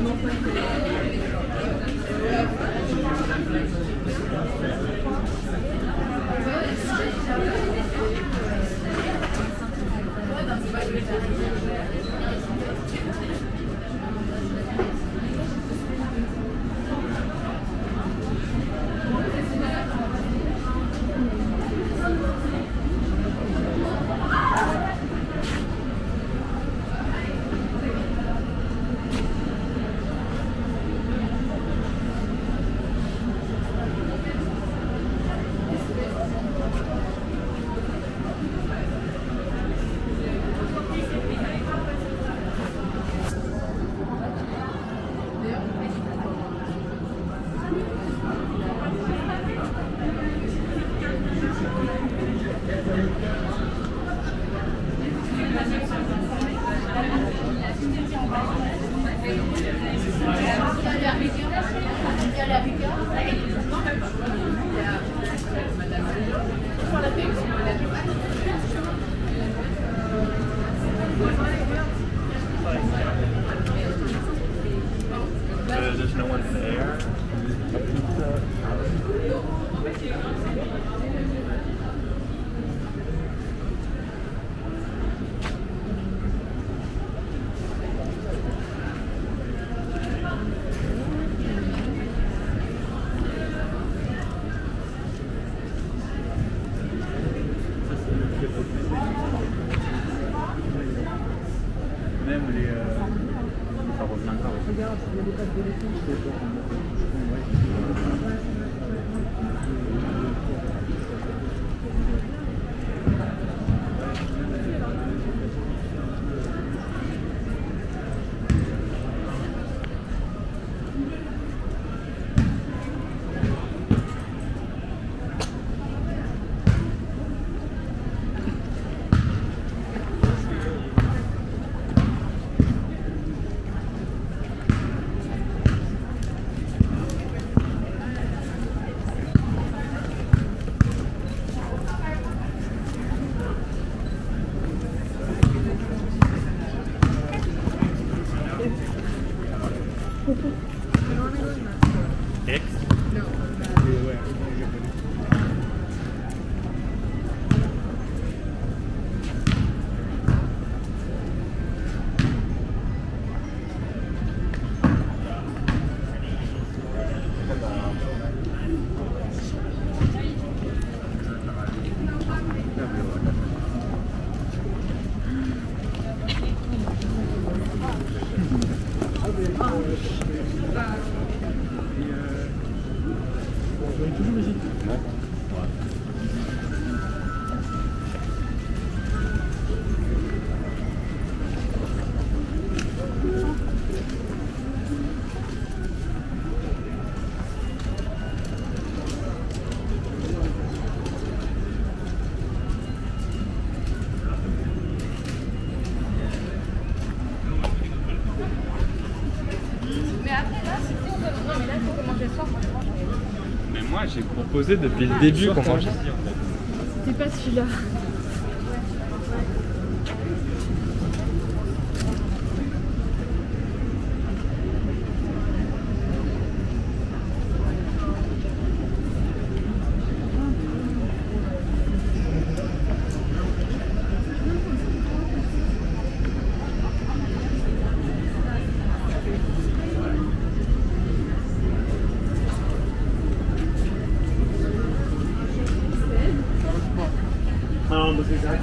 何 no one there. sticks posé depuis le début qu'on fait. C'était pas celui-là.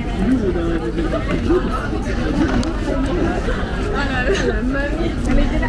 Ah là là, la mamie, elle était là.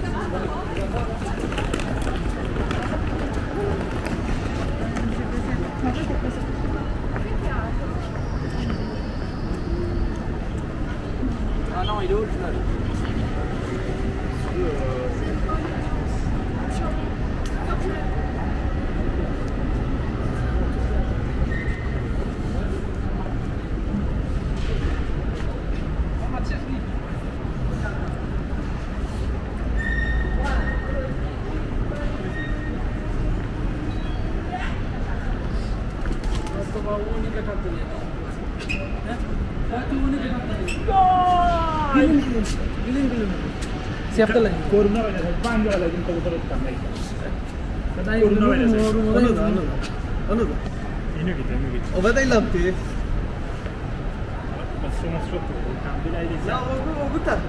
siapa lagi corona virus banjo lagi untuk terus kami corona virus anu anu anu ini gitu ini gitu obat ini lapte masuk masuk tu kambil aja lah aku aku tak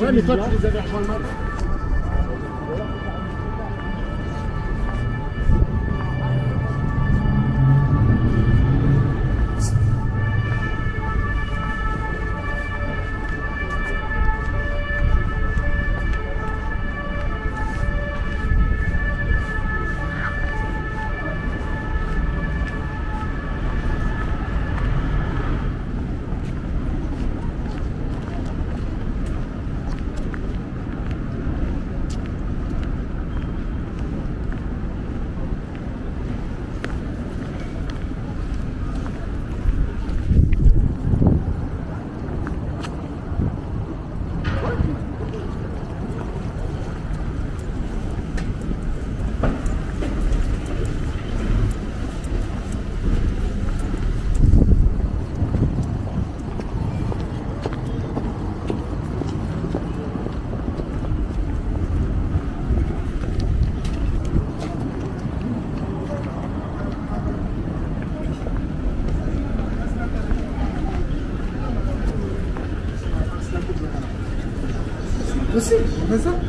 Ouais, mais toi, tu les avais rejoints le matin. むずいむずい